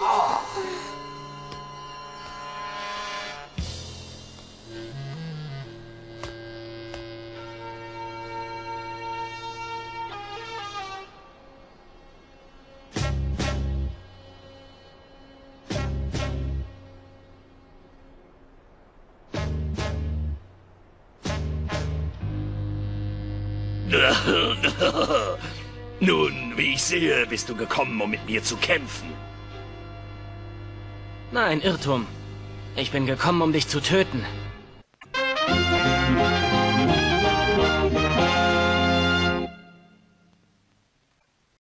oh. Nun, wie ich sehe, bist du gekommen, um mit mir zu kämpfen. Nein, Irrtum. Ich bin gekommen, um dich zu töten.